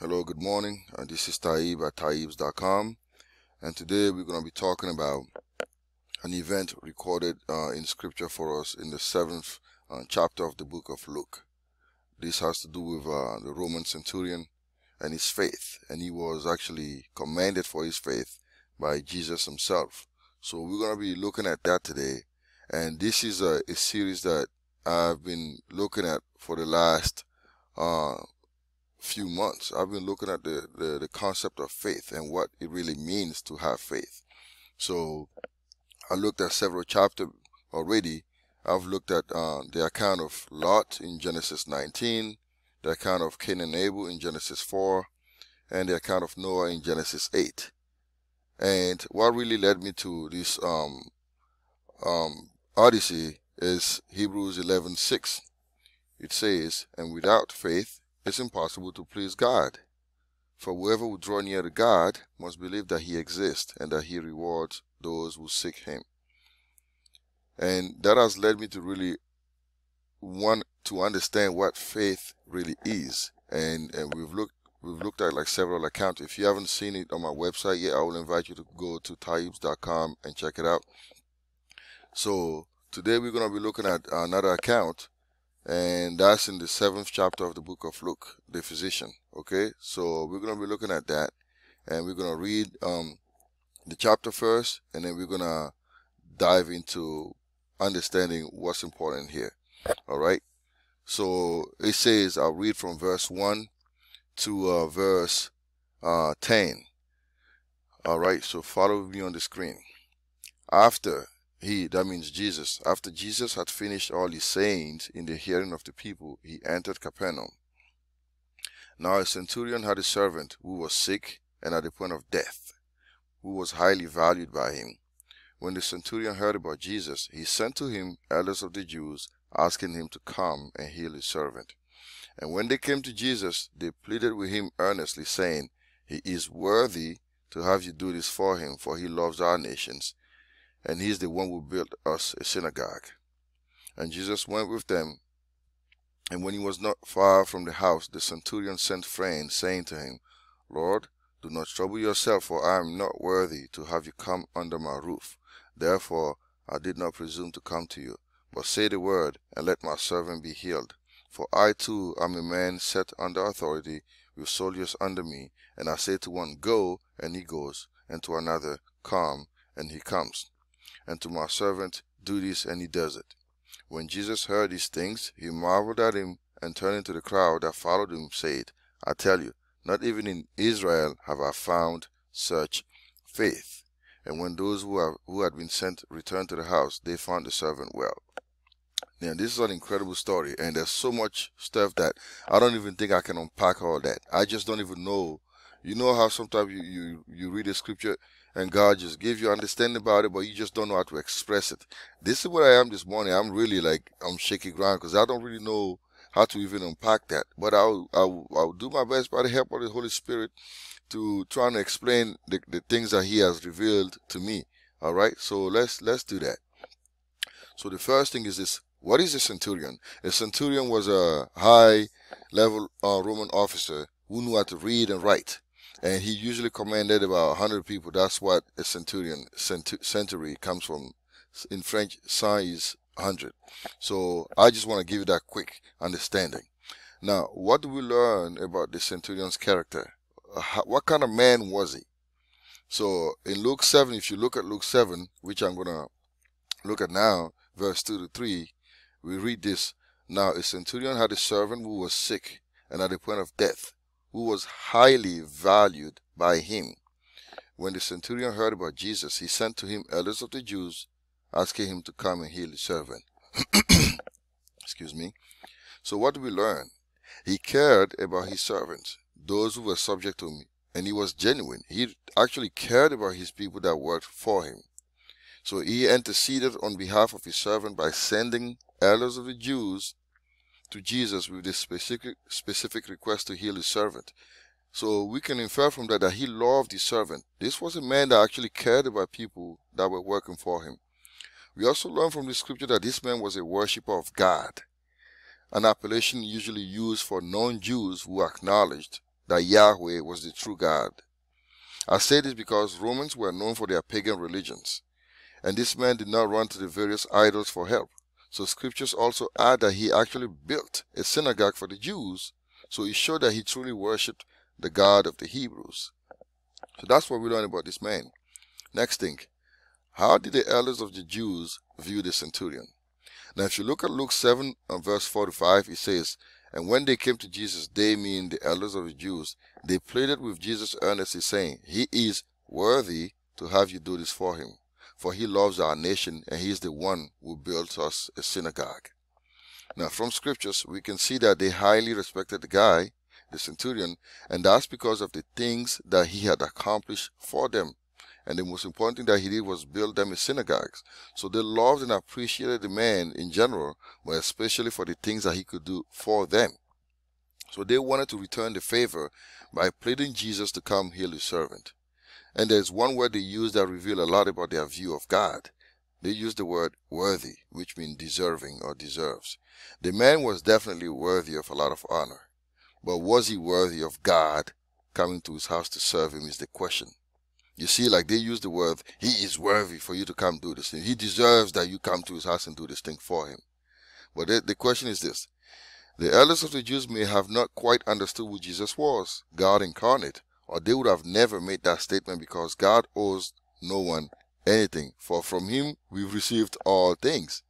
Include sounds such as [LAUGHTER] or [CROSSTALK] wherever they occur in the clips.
Hello, good morning. Uh, this is Tayib at tayibs.com, and today we're going to be talking about an event recorded uh, in scripture for us in the seventh uh, chapter of the book of Luke. This has to do with uh, the Roman centurion and his faith, and he was actually commended for his faith by Jesus himself. So we're going to be looking at that today, and this is a, a series that I've been looking at for the last uh, few months, I've been looking at the, the, the, concept of faith and what it really means to have faith. So I looked at several chapters already. I've looked at uh, the account of Lot in Genesis 19, the account of Cain and Abel in Genesis 4, and the account of Noah in Genesis 8. And what really led me to this um, um, Odyssey is Hebrews 11:6. It says, "And without faith it's impossible to please God. For whoever would draw near to God must believe that He exists and that He rewards those who seek Him. And that has led me to really want to understand what faith really is. And and we've looked we've looked at like several accounts. If you haven't seen it on my website yet, I will invite you to go to tayibs.com and check it out. So today we're going to be looking at another account and that's in the seventh chapter of the book of Luke, the physician. Okay, so we're going to be looking at that, and we're going to read um, the chapter first, and then we're going to dive into understanding what's important here. All right, so it says, I'll read from verse 1 to uh, verse uh, 10. All right, so follow me on the screen. After he, that means Jesus, after Jesus had finished all his sayings in the hearing of the people, he entered Capernaum. Now a centurion had a servant who was sick and at the point of death, who was highly valued by him. When the centurion heard about Jesus, he sent to him elders of the Jews, asking him to come and heal his servant. And when they came to Jesus, they pleaded with him earnestly, saying, He is worthy to have you do this for him, for he loves our nations and he's the one who built us a synagogue. And Jesus went with them. And when he was not far from the house, the centurion sent friends, saying to him, Lord, do not trouble yourself, for I am not worthy to have you come under my roof. Therefore I did not presume to come to you. But say the word, and let my servant be healed. For I too am a man set under authority, with soldiers under me. And I say to one, Go, and he goes, and to another, Come, and he comes and to my servant, Do this, and he does it. When Jesus heard these things, he marveled at him, and turning to the crowd that followed him, said, I tell you, not even in Israel have I found such faith. And when those who, have, who had been sent returned to the house, they found the servant well. Now, this is an incredible story, and there's so much stuff that I don't even think I can unpack all that. I just don't even know. You know how sometimes you, you, you read a scripture and God just gives you understanding about it, but you just don't know how to express it. This is where I am this morning. I'm really like I'm shaky ground because I don't really know how to even unpack that. But I'll, I'll I'll do my best by the help of the Holy Spirit to try and explain the, the things that He has revealed to me. All right, so let's let's do that. So the first thing is this: what is a centurion? A centurion was a high level uh, Roman officer who knew how to read and write and he usually commanded about a 100 people. That's what a centurion century comes from. In French, is 100. So I just want to give you that quick understanding. Now, what do we learn about the centurion's character? Uh, what kind of man was he? So in Luke 7, if you look at Luke 7, which I'm going to look at now, verse 2 to 3, we read this. Now a centurion had a servant who was sick and at the point of death who was highly valued by him. When the centurion heard about Jesus, he sent to him elders of the Jews, asking him to come and heal his servant. [COUGHS] Excuse me. So what do we learn? He cared about his servants, those who were subject to him, and he was genuine. He actually cared about his people that worked for him. So he interceded on behalf of his servant by sending elders of the Jews to Jesus with this specific, specific request to heal his servant. So we can infer from that that he loved his servant. This was a man that actually cared about people that were working for him. We also learn from the scripture that this man was a worshiper of God, an appellation usually used for non-Jews who acknowledged that Yahweh was the true God. I say this because Romans were known for their pagan religions, and this man did not run to the various idols for help. So scriptures also add that he actually built a synagogue for the Jews, so it showed that he truly worshipped the God of the Hebrews. So that's what we learn about this man. Next thing, how did the elders of the Jews view the centurion? Now, if you look at Luke 7 uh, verse 45, it says, And when they came to Jesus, they mean the elders of the Jews, they pleaded with Jesus earnestly, saying, He is worthy to have you do this for him, for he loves our nation, and he is the one who built us a synagogue. Now, from scriptures, we can see that they highly respected the guy, the centurion, and that's because of the things that he had accomplished for them. And the most important thing that he did was build them a synagogues. So they loved and appreciated the man in general, but especially for the things that he could do for them. So they wanted to return the favor by pleading Jesus to come heal his servant. And there's one word they use that reveal a lot about their view of God. They use the word worthy, which means deserving or deserves. The man was definitely worthy of a lot of honor. But was he worthy of God coming to his house to serve him is the question. You see, like they use the word, he is worthy for you to come do this thing. He deserves that you come to his house and do this thing for him. But the, the question is this. The elders of the Jews may have not quite understood who Jesus was, God incarnate, or they would have never made that statement because God owes no one anything, for from him we've received all things.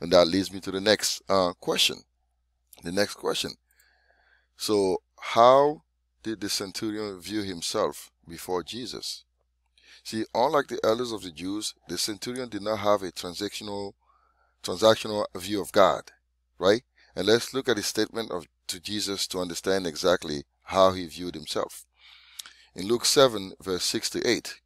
And that leads me to the next uh, question. The next question. So, how did the centurion view himself before Jesus? See, unlike the elders of the Jews, the centurion did not have a transactional transactional view of God, right? And let's look at his statement of to Jesus to understand exactly how he viewed himself. In Luke 7, verse 6 to 8,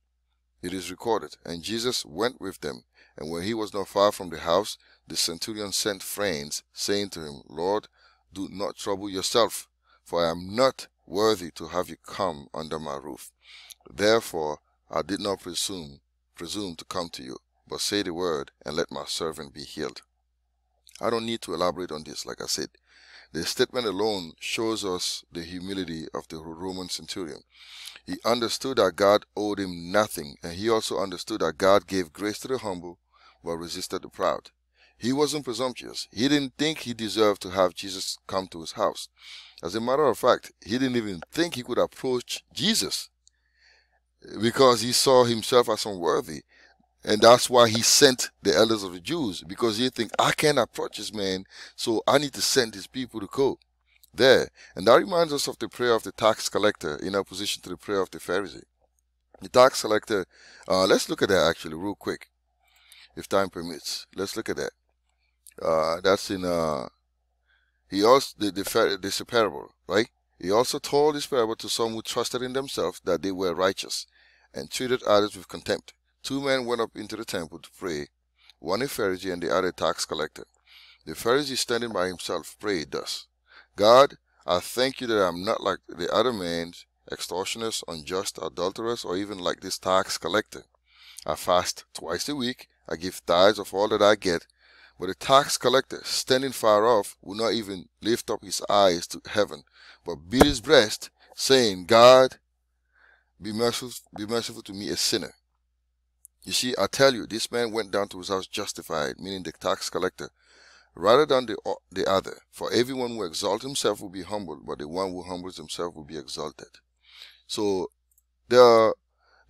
it is recorded, And Jesus went with them, and when he was not far from the house, the centurion sent friends, saying to him, Lord, do not trouble yourself, for I am not worthy to have you come under my roof. Therefore I did not presume presume to come to you, but say the word, and let my servant be healed. I don't need to elaborate on this, like I said. The statement alone shows us the humility of the Roman centurion. He understood that God owed him nothing, and he also understood that God gave grace to the humble, but resisted the proud. He wasn't presumptuous. He didn't think he deserved to have Jesus come to his house. As a matter of fact, he didn't even think he could approach Jesus because he saw himself as unworthy. And that's why he sent the elders of the Jews because he think I can't approach this man, so I need to send his people to go there. And that reminds us of the prayer of the tax collector in opposition to the prayer of the Pharisee. The tax collector, uh, let's look at that actually real quick, if time permits. Let's look at that. Uh, that's in uh, he also the, the this parable, right? He also told this parable to some who trusted in themselves that they were righteous, and treated others with contempt. Two men went up into the temple to pray, one a Pharisee and the other a tax collector. The Pharisee standing by himself prayed thus, God, I thank you that I am not like the other men, extortioners, unjust, adulterers, or even like this tax collector. I fast twice a week, I give tithes of all that I get, but the tax collector, standing far off, would not even lift up his eyes to heaven, but beat his breast, saying, God, be merciful, be merciful to me, a sinner. You see, I tell you, this man went down to his house justified, meaning the tax collector, rather than the, the other. For everyone who exalts himself will be humbled, but the one who humbles himself will be exalted. So, the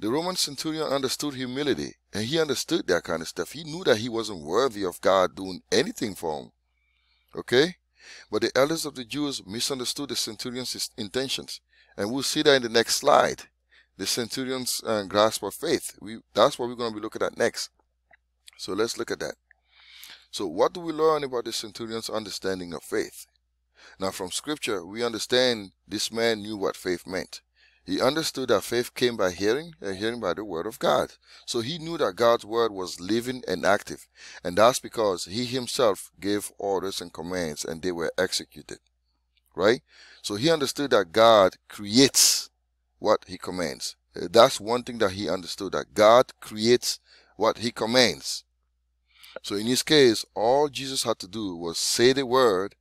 the Roman centurion understood humility, and he understood that kind of stuff. He knew that he wasn't worthy of God doing anything for him. Okay? But the elders of the Jews misunderstood the centurion's intentions. And we'll see that in the next slide. The centurion's uh, grasp of faith. We, that's what we're going to be looking at next. So let's look at that. So what do we learn about the centurion's understanding of faith? Now from scripture, we understand this man knew what faith meant. He understood that faith came by hearing and hearing by the word of God. So he knew that God's word was living and active. And that's because he himself gave orders and commands and they were executed. Right? So he understood that God creates what he commands. Uh, that's one thing that he understood that God creates what he commands. So in his case, all Jesus had to do was say the word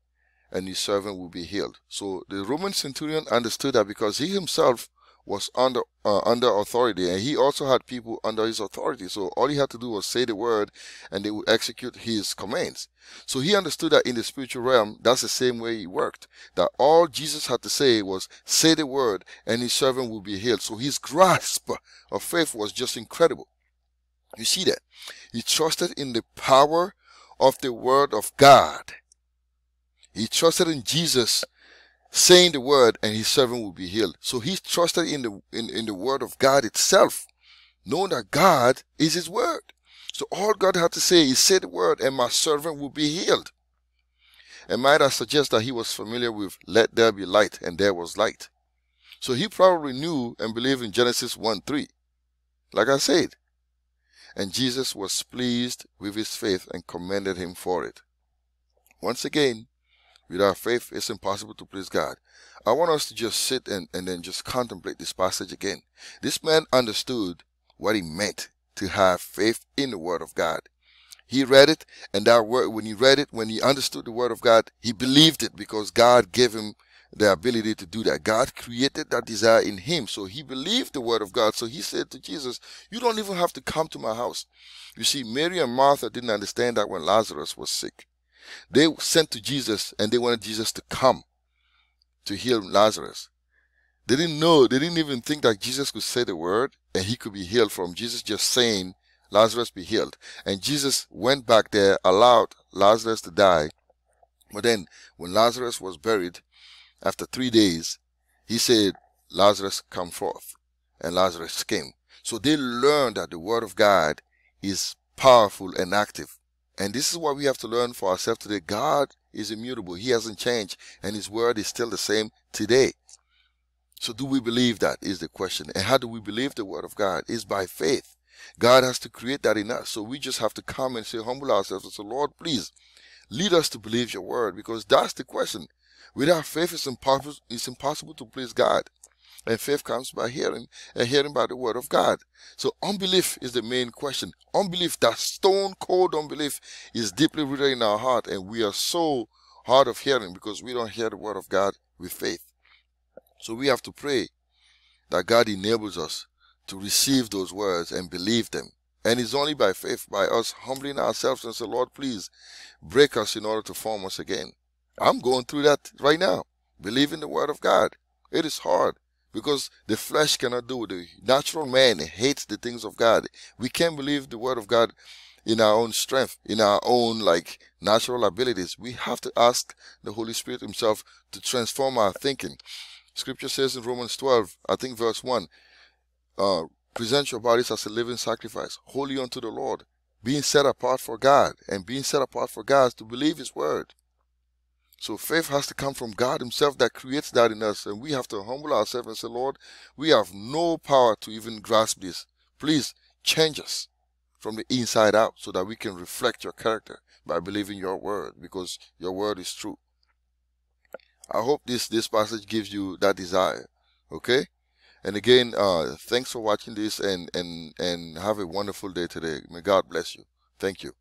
and his servant will be healed. So the Roman centurion understood that because he himself was under uh, under authority and he also had people under his authority. So all he had to do was say the word and they would execute his commands. So he understood that in the spiritual realm that's the same way he worked that all jesus had to say was say the word and his servant will be healed. So his grasp of faith was just incredible. You see that? He trusted in the power of the word of god. He trusted in jesus saying the word and his servant will be healed. So he trusted in the in, in the word of God itself, knowing that God is his word. So all God had to say is say the word and my servant will be healed. And might I suggest that he was familiar with let there be light and there was light. So he probably knew and believed in Genesis 1 3. Like I said. And Jesus was pleased with his faith and commended him for it. Once again, Without faith, it's impossible to please God. I want us to just sit and, and then just contemplate this passage again. This man understood what he meant to have faith in the Word of God. He read it, and that word, when he read it, when he understood the Word of God, he believed it because God gave him the ability to do that. God created that desire in him. So he believed the word of God. So he said to Jesus, You don't even have to come to my house. You see, Mary and Martha didn't understand that when Lazarus was sick. They sent to Jesus and they wanted Jesus to come to heal Lazarus. They didn't know, they didn't even think that Jesus could say the word and he could be healed from Jesus just saying, Lazarus be healed. And Jesus went back there, allowed Lazarus to die. But then when Lazarus was buried, after three days, he said, Lazarus come forth. And Lazarus came. So they learned that the word of God is powerful and active. And this is what we have to learn for ourselves today. God is immutable. He hasn't changed and his word is still the same today. So do we believe that is the question. And how do we believe the word of God? Is by faith. God has to create that in us. So we just have to come and say, humble ourselves and say, Lord, please lead us to believe your word because that's the question. Without faith, it's impossible, it's impossible to please God. And faith comes by hearing, and hearing by the word of God. So unbelief is the main question. Unbelief, that stone cold unbelief, is deeply rooted in our heart, and we are so hard of hearing because we don't hear the word of God with faith. So we have to pray that God enables us to receive those words and believe them. And it's only by faith, by us humbling ourselves and say, Lord, please break us in order to form us again. I'm going through that right now, believing the word of God. It is hard because the flesh cannot do. The natural man hates the things of God. We can't believe the word of God in our own strength, in our own like natural abilities. We have to ask the Holy Spirit himself to transform our thinking. Scripture says in Romans 12, I think verse 1, uh, present your bodies as a living sacrifice, holy unto the Lord, being set apart for God, and being set apart for God to believe his word. So faith has to come from God Himself that creates that in us. And we have to humble ourselves and say, Lord, we have no power to even grasp this. Please change us from the inside out so that we can reflect your character by believing your word because your word is true. I hope this, this passage gives you that desire. Okay? And again, uh, thanks for watching this and, and, and have a wonderful day today. May God bless you. Thank you.